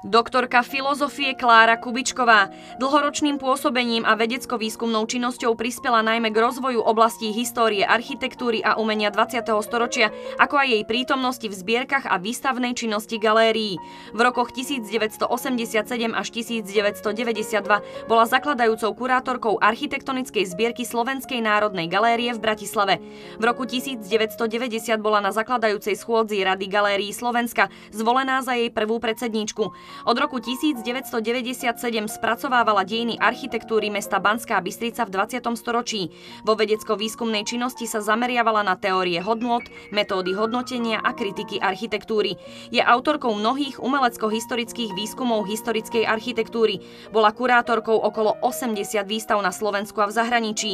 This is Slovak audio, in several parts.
Doktorka filozofie Klára Kubičková dlhoročným pôsobením a vedecko-výskumnou činnosťou prispela najmä k rozvoju oblastí histórie, architektúry a umenia 20. storočia, ako aj jej prítomnosti v zbierkach a výstavnej činnosti galérií. V rokoch 1987 až 1992 bola zakladajúcou kurátorkou architektonickej zbierky Slovenskej národnej galérie v Bratislave. V roku 1990 bola na zakladajúcej schôdzi Rady galérií Slovenska zvolená za jej prvú predsedníčku. Od roku 1997 spracovávala dejiny architektúry mesta Banská Bystrica v 20. storočí. Vo vedecko-výskumnej činnosti sa zameriavala na teórie hodnot, metódy hodnotenia a kritiky architektúry. Je autorkou mnohých umelecko-historických výskumov historickej architektúry. Bola kurátorkou okolo 80 výstav na Slovensku a v zahraničí.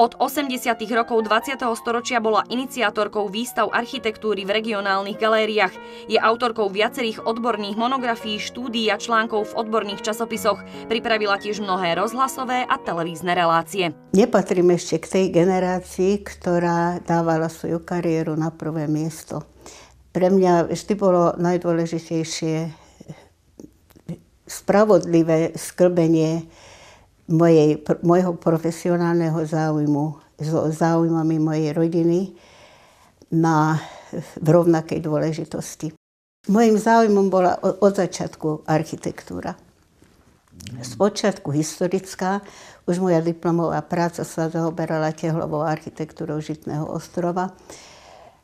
Od 80. rokov 20. storočia bola iniciátorkou výstav architektúry v regionálnych galériách. Je autorkou viacerých odborných monografií, štúdií a článkov v odborných časopisoch. Pripravila tiež mnohé rozhlasové a televízne relácie. Nepatrím ešte k tej generácii, ktorá dávala svoju kariéru na prvé miesto. Pre mňa vždy bolo najdôležitejšie spravodlivé sklbenie mojej, mojho profesionálneho záujmu so záujmami mojej rodiny na, v rovnakej dôležitosti. Mojím záujmom bola od začiatku architektúra. Z počiatku historická, už moja diplomová práca sa zaoberala tehlovou architektúrou Žitného ostrova,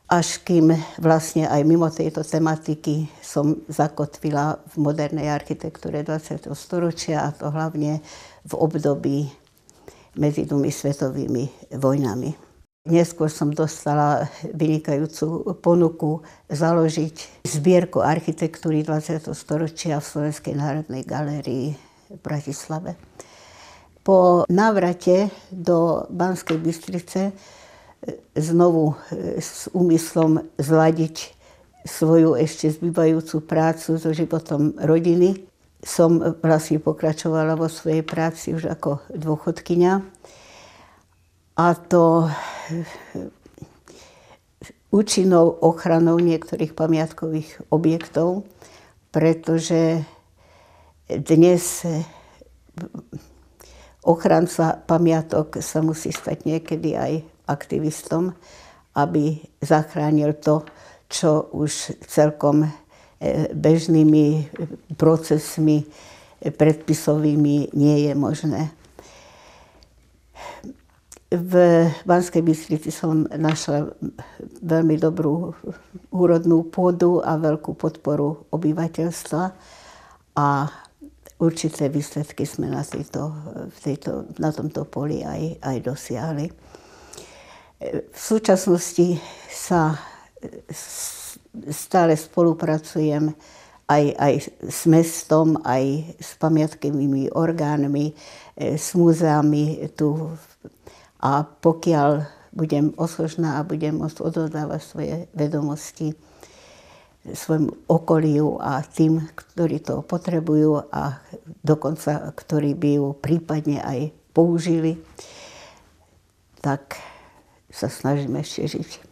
až kým vlastne aj mimo tejto tematiky som zakotvila v modernej architektúre 20. storočia a to hlavne v období medzi dvomi svetovými vojnami. Neskôr som dostala vynikajúcu ponuku založiť zbierku architektúry 20. storočia v Slovenskej národnej galérii v Bratislave. Po návrate do Banskej Bystrice e, znovu e, s úmyslom zladiť svoju ešte zbývajúcu prácu so životom rodiny som vlastne pokračovala vo svojej práci už ako dôchodkynia a to účinnou ochranou niektorých pamiatkových objektov, pretože dnes ochranca pamiatok sa musí stať niekedy aj aktivistom, aby zachránil to, čo už celkom e, bežnými procesmi predpisovými nie je možné. V Banskej Bystrici som našla veľmi dobrú úrodnú pôdu a veľkú podporu obyvateľstva a určité výsledky sme na, tejto, v tejto, na tomto poli aj, aj dosiahli. V súčasnosti sa stále spolupracujem aj, aj s mestom, aj s pamiatkovými orgánmi, s múzeami tu a pokiaľ budem osožná a budem môcť odovzdávať svoje vedomosti svojmu okoliu a tým, ktorí to potrebujú a dokonca, ktorí by ju prípadne aj použili, tak sa snažíme ešte žiť.